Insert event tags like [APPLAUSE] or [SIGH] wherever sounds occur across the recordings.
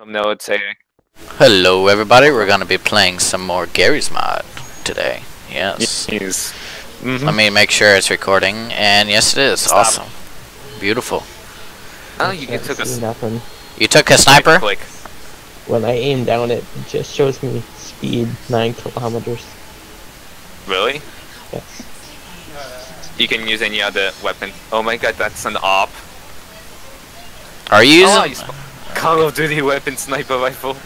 From no say Hello everybody, we're gonna be playing some more Garry's Mod today. Yes. Yes. Mm-hmm. Let me make sure it's recording, and yes it is. Stop. Awesome. Beautiful. Oh, you, you took a see nothing. You took a sniper? click. When I aim down, it just shows me speed nine kilometers. Really? Yes. You can use any other weapon. Oh my god, that's an op. Are you Oh, using... you sp- Call of Duty weapon sniper rifle.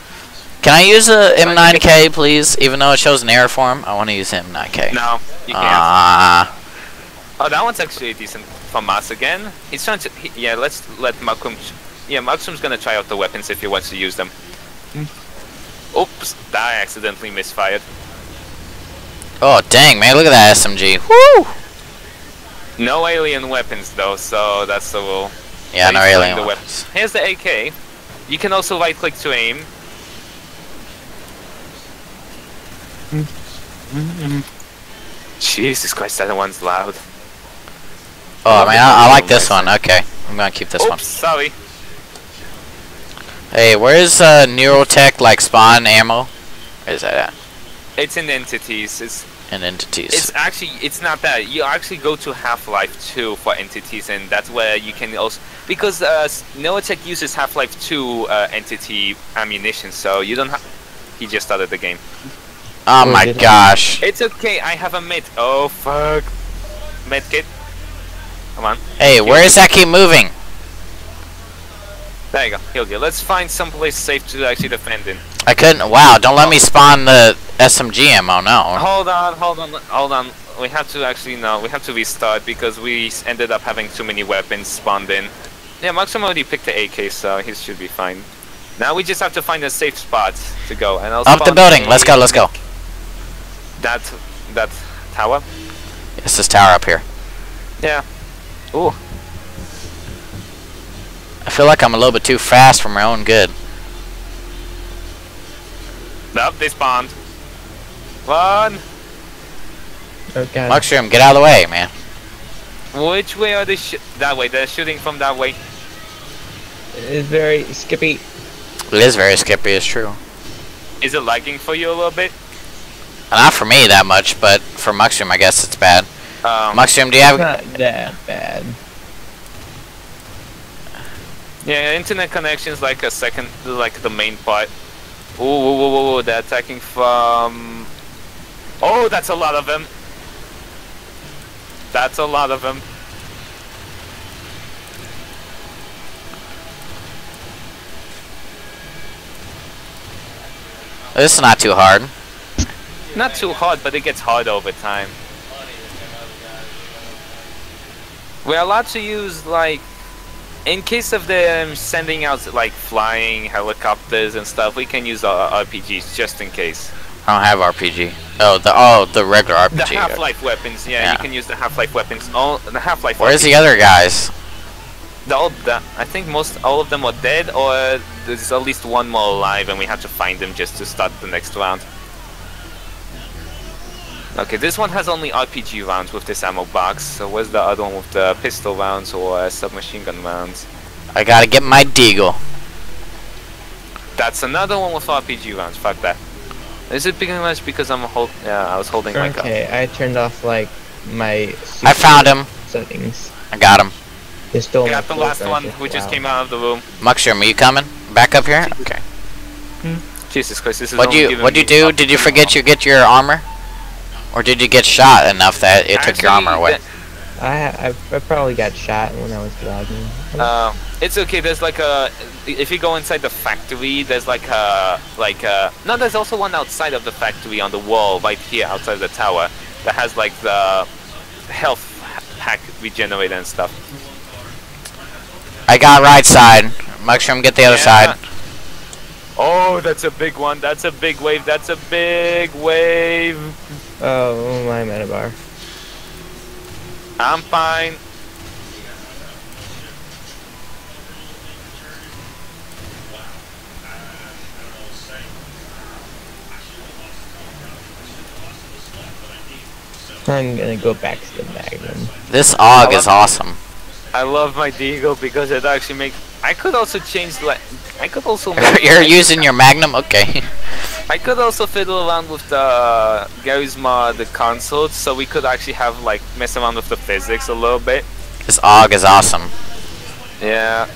Can I use a M9K please? Even though it shows an error form, I want to use M9K. No, you can't. Ah, Oh, that one's actually decent from us again. He's trying to. He, yeah, let's let Malcolm. Yeah, Malcolm's gonna try out the weapons if he wants to use them. Oops, that accidentally misfired. oh dang man, look at that SMG. Woo! No alien weapons though, so that's the rule. Yeah, no alien the weapons. Here's the AK. You can also right click to aim. Jesus Christ, that one's loud. Oh man, I, I like this one. Okay, I'm gonna keep this Oops, one. sorry. Hey, where's uh, Neotech like spawn ammo? Where is that at? It's in entities. It's In entities. It's actually it's not that. You actually go to Half-Life 2 for entities, and that's where you can also because uh, s- Neotech uses Half-Life 2 uh, entity ammunition, so you don't have. He just started the game. oh Where my did it- gosh. It's okay. I have a med. Oh fuck. Med kit. Come on. Hey, where does that keep moving? There you go. Heal you. Let's find someplace safe to actually defend in. I couldn't. Wow, don't let me spawn the SMG ammo, no. Hold on, hold on, hold on. We have to actually no, we have to restart because we ended up having too many weapons spawned in. Yeah, Maxim already picked the AK, so he should be fine. Now we just have to find a safe spot to go, and I'll Up the building. Let's go, let's go. That that tower. It's this tower up here. Yeah. Ooh. I feel like I'm a little bit too fast for my own good. Nope, they spawned. Run. Oh god. Mushroom, get out of the way, man. Which way are they? Sh- that way. They're shooting from that way. It's very skippy. It is very skippy, it's true. Is it lagging for you a little bit? Not for me that much, but for Mushroom, I guess it's bad. Um, Mushroom, do you have... not that bad. Yeah, internet connection's like a second, like the main part. Ooh, ooh, ooh, ooh, ooh, they're attacking from... Oh, that's a lot of them. That's a lot of them. This is not too hard. Not too hard, but it gets hard over time. We're allowed to use, like, in case of them sending out, like, flying helicopters and stuff, we can use our RPGs just in case. I don't have RPG. Oh, the oh the regular RPG. The Half-Life weapons, yeah, Yeah. you can use the Half-Life weapons. All the Half-Life. Where's the other guys? The, all the, I think most all of them are dead, or there's at least one more alive, and we have to find them just to start the next round. Okay, this one has only RPG rounds with this ammo box. So where's the other one with the pistol rounds or uh, submachine gun rounds? I gotta get my deagle. That's another one with RPG rounds. Fuck that. Is it pretty much because I'm hold? Yeah, I was holding my gun. Okay, I turned off like my. I found him. Settings. I got him. It's still. I got the last one. version. We just Wow. came out of the room. Mushroom, are you coming? Back up here? Okay. Jesus Christ, this is What'd only you what'd you do? Did you forget now. you get your armor? Or did you get shot enough that it took your armor away? I, I I probably got shot when I was vlogging. Uh, it's okay. There's like a. If you go inside the factory, there's like a like a. No, there's also one outside of the factory on the wall right here outside the tower that has like the health pack regenerator and stuff. I got right side. Mushroom, get the other Yeah. side. Oh, that's a big one. That's a big wave. That's a big wave. Oh, oh my metabar. I'm fine. I'm gonna go back to the Magnum. This AUG is awesome. I love my Deagle because it actually makes I could also change like I could also [LAUGHS] You're using your Magnum? Okay. [LAUGHS] I could also fiddle around with the uh, Garry's mod the console so we could actually have like mess around with the physics a little bit. This AUG is awesome. Yeah.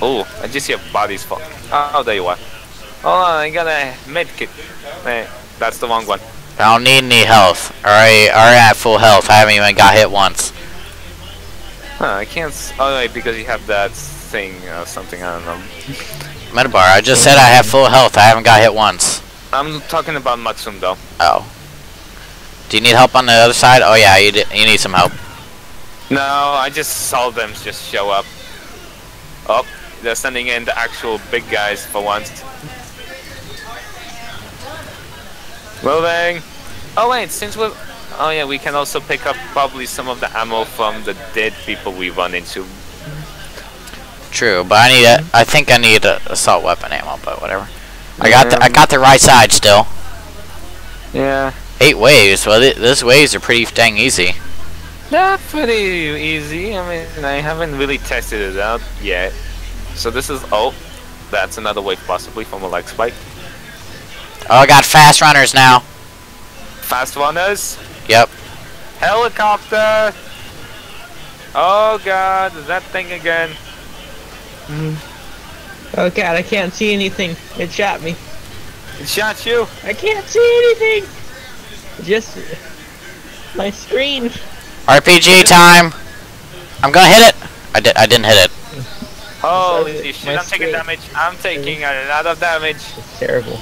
Oh, I just hear bodies fall. Oh, there you are. Hold on, I got a med kit. Hey, eh, that's the wrong one. I don't need any health. Alright, already at full health. I haven't even got hit once. Huh, I can't. S- oh, wait, because you have that thing or something. I don't know. Metabar, I just said I have full health. I haven't got hit once. I'm talking about Matsum though. Oh. Do you need help on the other side? Oh yeah, you, you need some help. No, I just saw them just show up. Oh, they're sending in the actual big guys for once. Moving. Oh wait, since we're... Oh yeah, we can also pick up probably some of the ammo from the dead people we run into. True, but I need a, I think I need a assault weapon ammo, but whatever. I got the, I got the right side still. Yeah. Eight waves. Well, th those waves are pretty dang easy. Not pretty easy. I mean, I haven't really tested it out yet. So this is... Oh, that's another wave possibly from a leg spike. Oh, I got fast runners now. Fast runners. Yep. Helicopter! Oh god, that thing again. Oh god, I can't see anything. It shot me. It shot you! I can't see anything. Just my screen. RPG time. I'm gonna hit it. I did. I didn't hit it. Holy My shit, I'm taking screen. damage. I'm taking a lot of damage. It's terrible.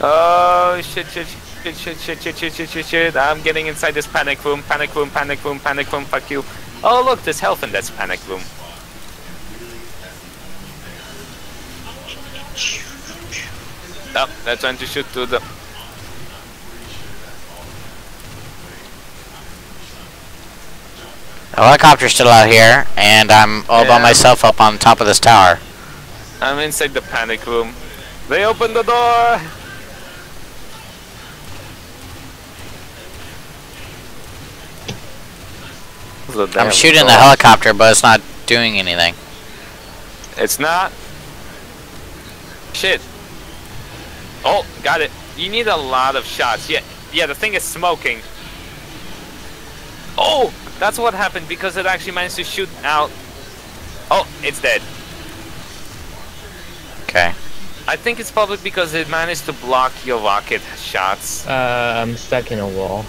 Oh shit, shit, shit, shit, shit, shit, shit, shit, shit, shit. I'm getting inside this panic room, panic room, panic room, panic room, fuck you. Oh look, there's health in this panic room. Oh, they're trying to shoot through the... The helicopter's still out here, and I'm all by myself up on top of this tower. I'm inside the panic room. They opened the door! I'm damn shooting the helicopter, but it's not doing anything. It's not. Shit. Oh, got it. You need a lot of shots. Yeah, yeah. The thing is smoking. Oh, that's what happened because it actually managed to shoot out. Oh, it's dead. Okay. I think it's probably because it managed to block your rocket shots. Uh, I'm stuck in a wall.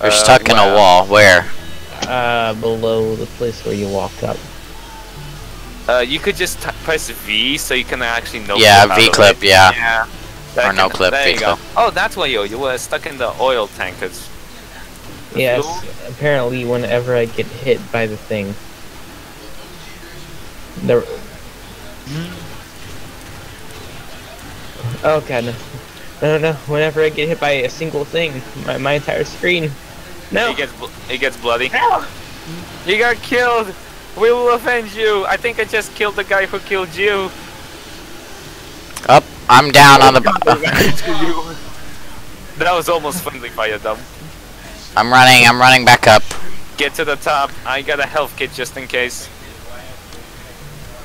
We're Uh, stuck in a wall. Where? Uh, below the place where you walked up. Uh, you could just t- press V so you can actually no. Yeah, clip V clip. it. Yeah. Yeah. That Or no clip, There you V go. Oh, that's why you you were stuck in the oil tankers. Yes, fuel? apparently whenever I get hit by the thing. The... Oh god, no. No, no, whenever I get hit by a single thing, my, my entire screen. No! He gets bl- he gets bloody. No! You got killed. We will avenge you. I think I just killed the guy who killed you. Up. I'm down on the. [LAUGHS] That was almost friendly fire, dumb. I'm running. I'm running back up. Get to the top. I got a health kit just in case.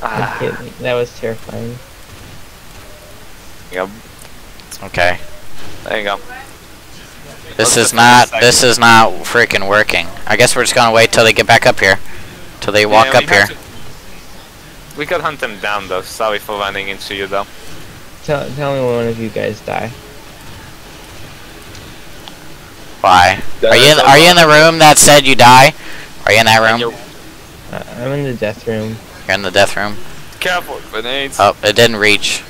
Ah, that was terrifying. yep. Okay. There you go. This is not. This is not freaking working. I guess we're just gonna wait till they get back up here. Till they walk Yeah, up here. to- We could hunt them down though. Sorry for running into you though. Tell, tell me when one of you guys die. Why? Are you in, are you in the room that said you die? Are you in that room? Uh, I'm in the death room. You're in the death room. Careful, grenades. Oh, it didn't reach.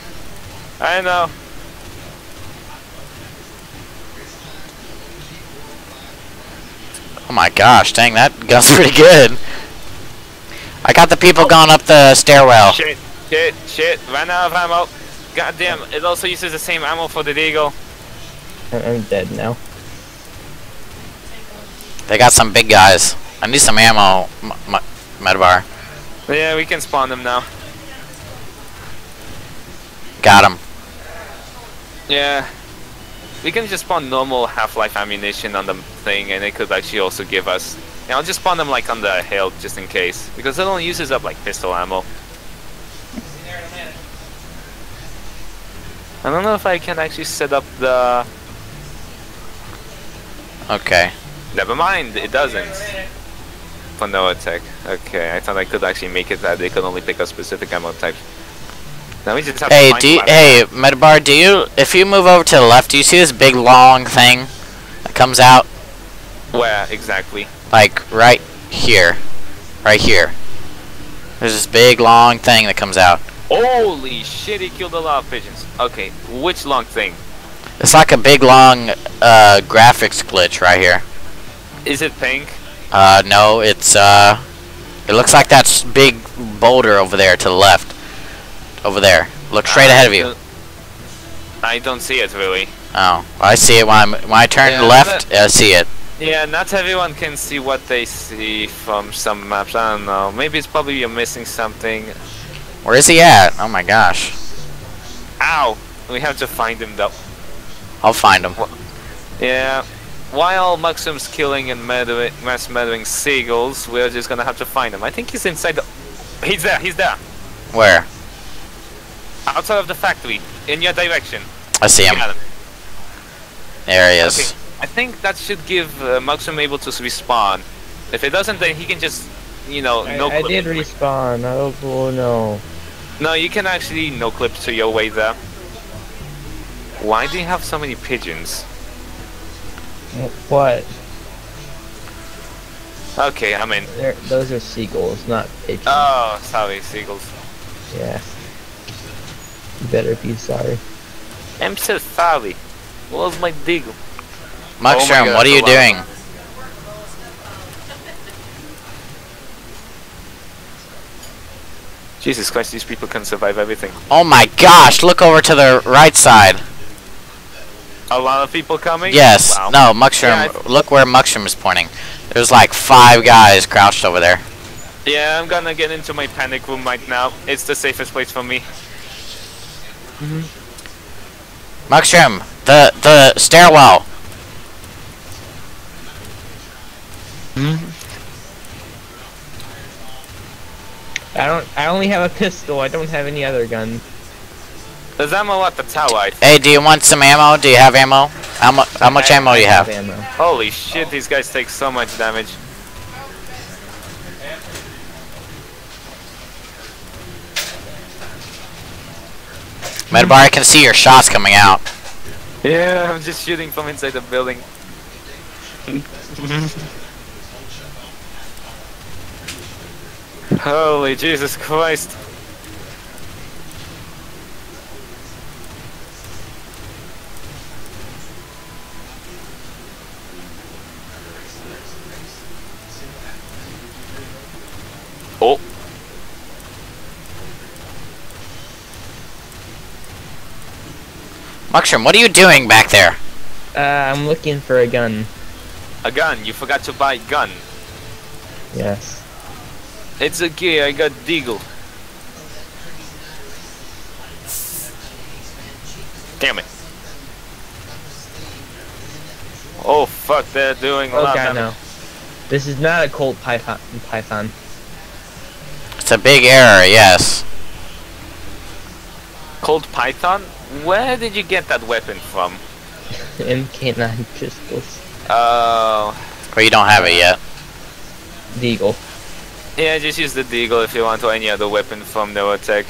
I know. Oh my gosh, dang, that gun's [LAUGHS] pretty good. I got the people oh. going up the stairwell. Shit, shit, shit. Ran out of ammo. God damn, it also uses the same ammo for the Deagle. I'm, I'm dead now. They got some big guys. I need some ammo, M- M- Medbar. Yeah, we can spawn them now. Got him. Yeah. We can just spawn normal Half-Life ammunition on the thing, and it could actually also give us. Yeah, I'll just spawn them like on the hill just in case, because it only uses up like pistol ammo. I don't know if I can actually set up the. Okay. Never mind, it doesn't. For no attack. Okay, I thought I could actually make it that they could only pick a specific ammo type. Now we just have Hey, do you, hey, Metabar, do you, if you move over to the left, do you see this big long thing that comes out? Where exactly? Like, right here. Right here. There's this big long thing that comes out. Holy shit, he killed a lot of pigeons. Okay, which long thing? It's like a big long, uh, graphics glitch right here. Is it pink? Uh, no, it's, uh, it looks like that big boulder over there to the left. Over there. Look straight ahead of you. I don't see it really. Oh, I see it when, I'm, when I turn Yeah, left, I see it. Yeah, not everyone can see what they see from some maps. I don't know. Maybe it's probably you're missing something. Where is he at? Oh my gosh. Ow! We have to find him though. I'll find him. Yeah. While Maxim's killing and murdering, mass murdering seagulls, we're just gonna have to find him. I think he's inside the. He's there. He's there. Where? Outside of the factory, in your direction. I see him. Got him. There he is. Okay. I think that should give uh, Maxim able to respawn. If it doesn't, then he can just, you know, I, no I did respawn. Oh, oh no. No, you can actually no clip to your way there. Why do you have so many pigeons? What? Okay, I'm in. They're, those are seagulls, not pigeons. Oh, sorry, seagulls. yeah. You better be sorry. I'm so sorry. Where's my deagle? Mushroom, oh God, what are you the doing? [LAUGHS] Jesus Christ, these people can survive everything. Oh my gosh, look over to the right side. A lot of people coming? Yes, Wow. no, Mushroom, Yeah, look where Mushroom is pointing. There's like five guys crouched over there. Yeah, I'm gonna get into my panic room right now. It's the safest place for me. Mushroom, the, the stairwell. Hmm. I don't. I only have a pistol. I don't have any other gun. There's ammo at the tower. Hey, do you want some ammo? Do you have ammo? How, mu- how much ammo I do you have? Ammo. Holy shit, these guys take so much damage. Metabar, I can see your shots coming out. Yeah, I'm just shooting from inside the building. Holy Jesus Christ. Oh, Mushroom, what are you doing back there? Uh, I'm looking for a gun. a gun. You forgot to buy gun. Yes. It's okay, I got Deagle. Damn it. Oh fuck, they're doing a lot Okay, of no. This is not a Colt Python. Python. It's a big error, yes. Cold Python? Where did you get that weapon from? [LAUGHS] MK9 pistols. Uh, Or you don't have it yet. Deagle. yeah, just use the Deagle if you want or any other weapon from Neotech.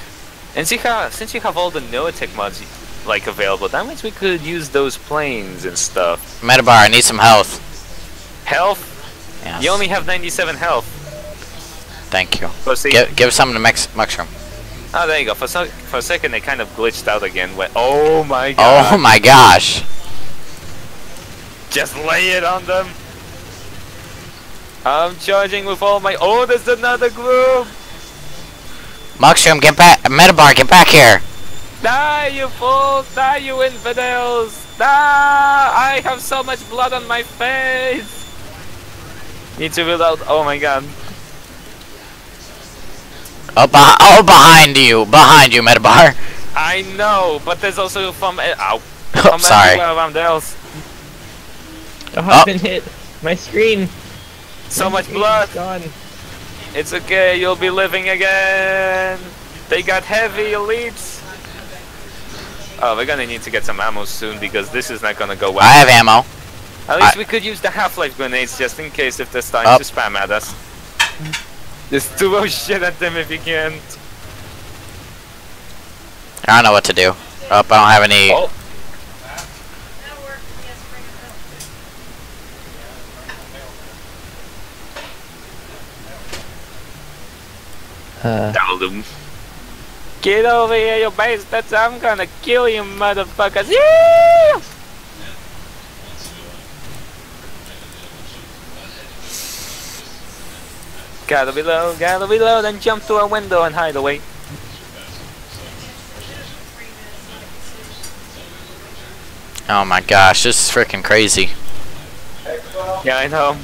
And see how, since you have all the Neotech mods like available, that means we could use those planes and stuff. Metabar, I need some health. Health? Yes. You only have 97 health. Thank you. Give, give some to Mix Mushroom. Oh, there you go. For, so, for a second, they kind of glitched out again. Where, oh my oh god. Oh my gosh. Just lay it on them. I'm charging with all my. Oh, there's another group. Mushroom, get back. Metabar, get back here. Die, you fools! Die, you infidels! Die! I have so much blood on my face. Need to reload. Oh my god. Oh, beh- oh, behind you. Behind you, Metabar. I know, but there's also from. Uh, ow. [LAUGHS] Oh, I'm sorry. everywhere around else. Oh, Oh. I've been hit. My screen. So My much screen blood. is Gone. It's okay, you'll be living again. They got heavy elites. Oh, we're gonna need to get some ammo soon because this is not gonna go well. I have ammo. At least I- we could use the Half-Life grenades just in case if they're starting Up. to spam at us. Just throw shit at them if you can't. I don't know what to do. Oh, I don't have any. Oh, Uh, down them. Get over here, you bastards! I'm gonna kill you, motherfuckers! Yeah! Gotta reload, gotta reload, and jump through a window and hide away. Oh my gosh, this is freaking crazy. Yeah, I know.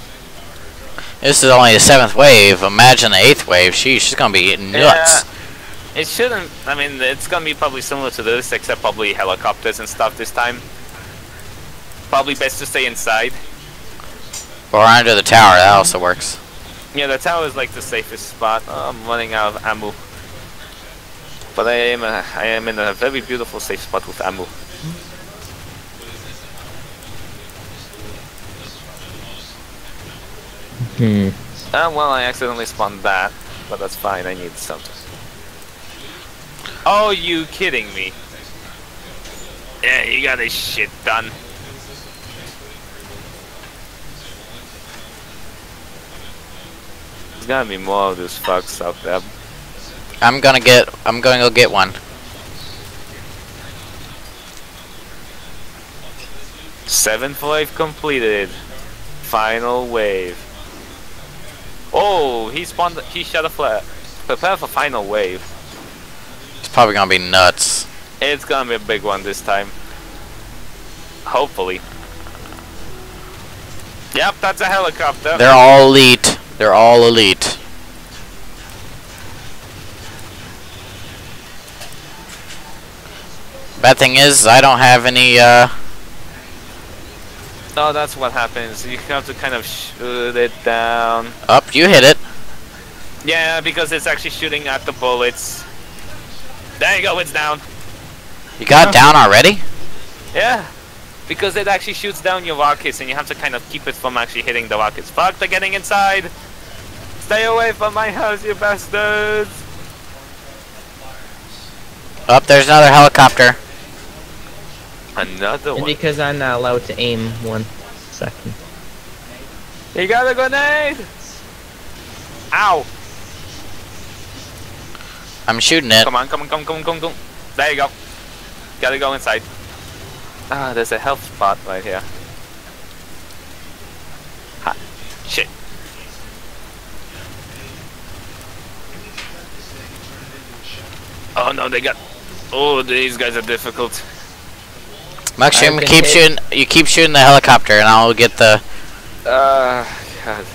This is only the seventh wave. Imagine the eighth wave. Sheesh, she's gonna be nuts. Yeah, it shouldn't. I mean, it's gonna be probably similar to this, except probably helicopters and stuff this time. Probably best to stay inside. Or under the tower. That also works. Yeah, the tower is like the safest spot. Oh, I'm running out of ammo. But I am, uh, I am in a very beautiful safe spot with ammo. hmm. Uh, well, I accidentally spawned that, but that's fine. I need something. Oh, you kidding me? Yeah, you got this shit done. There's gotta be more of these fucks out there. I'm gonna get. I'm going to go get one. Seventh wave completed. Final wave. Oh, he spawned. He shot a flare. Prepare for final wave. It's probably gonna be nuts. It's gonna be a big one this time. Hopefully. Yep, that's a helicopter. They're all elite. They're all elite. Bad thing is, I don't have any. uh... Oh, that's what happens. You have to kind of shoot it down. Up, you hit it. Yeah, because it's actually shooting at the bullets. There you go, it's down. You got down already? Yeah. Because it actually shoots down your rockets and you have to kind of keep it from actually hitting the rockets. Fuck, they're getting inside! Stay away from my house, you bastards! Up, there's another helicopter. Another And one. because I'm not allowed to aim one second. You got a grenade! Ow! I'm shooting it. Come on, come on, come on, come on, come on, come on. There you go. Gotta go inside. Ah, there's a health spot right here. Ha. Shit. Oh no, they got... Oh, these guys are difficult. Mushroom, I've keep hit. shooting. You keep shooting the helicopter, and I'll get the. Uh, God.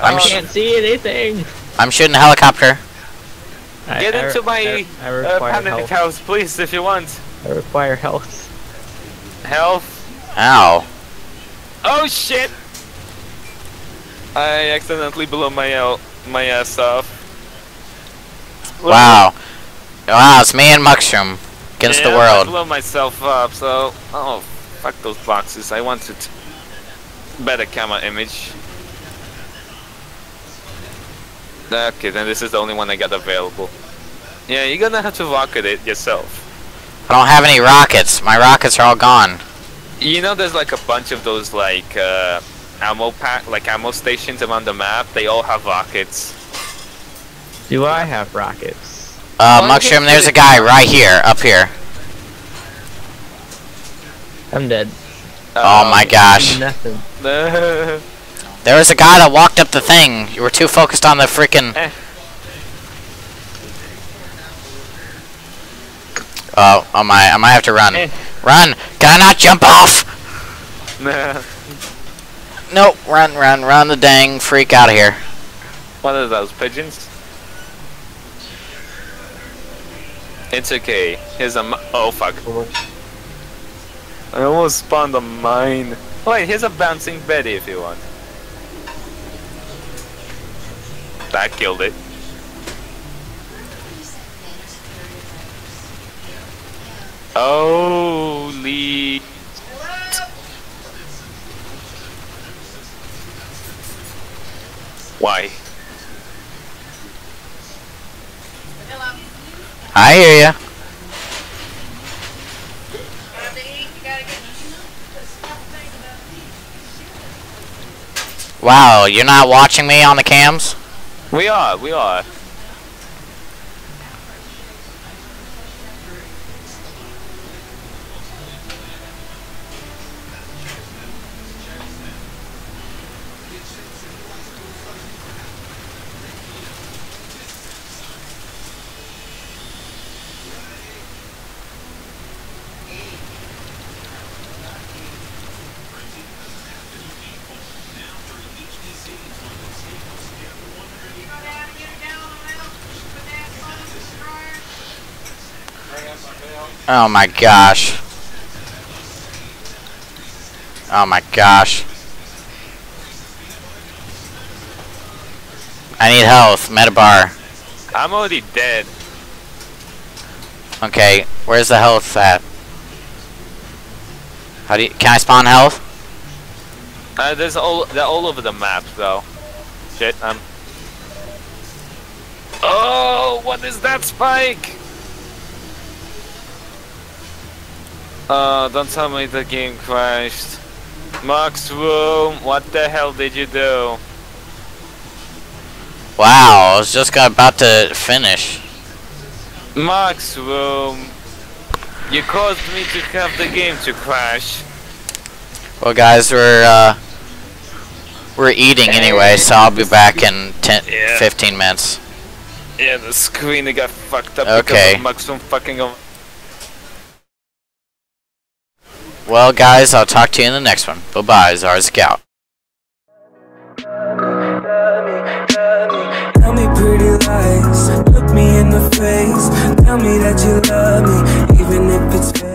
I'm I can't see anything. I'm shooting the helicopter. I- Get I- into my I, I uh, panic health. house, please, if you want. I require health. Health. Ow. Oh shit! I accidentally blew my out my ass off. Wow. Wow, it's me and Mushroom against Yeah, the I world. blew myself up, so oh fuck those boxes. I wanted better camera image. Okay, then this is the only one I got available. Yeah, you're gonna have to rocket it yourself. I don't have any rockets. My rockets are all gone. You know, there's like a bunch of those like uh, ammo pack, like ammo stations around the map. They all have rockets. Do I have rockets? Uh, Well, Mushroom, there's a guy right here, up here. I'm dead. Oh my gosh. [LAUGHS] Nothing. [LAUGHS] There was a guy that walked up the thing. You were too focused on the freaking. Eh. Oh, oh my! I might have to run. Eh. Run! Can I not jump off? [LAUGHS] Nope. Run, run, run! The dang freak out of here. what are those pigeons? It's okay. Here's a. Oh fuck. I almost spawned a mine. Wait, here's a bouncing Betty if you want. That killed it. Holy. Why? I hear ya. Wow, you're not watching me on the cams? We are, we are. Oh my gosh. Oh my gosh. I need health, Metabar. I'm already dead. Okay, where's the health at? How do you, can I spawn health? Uh, there's all they're all over the map though. Shit, I'm. Oh, what is that spike? Uh, don't tell me the game crashed. Max room, what the hell did you do? Wow, I was just about to finish. Max room, you caused me to have the game to crash. Well guys, we're uh we're eating anyway, so I'll be back in 10 Yeah. 15 minutes. Yeah, the screen got fucked up Okay. because of Max room fucking over. Well guys, I'll talk to you in the next one. Bye-bye, Zara Scout. Tell me that you love me,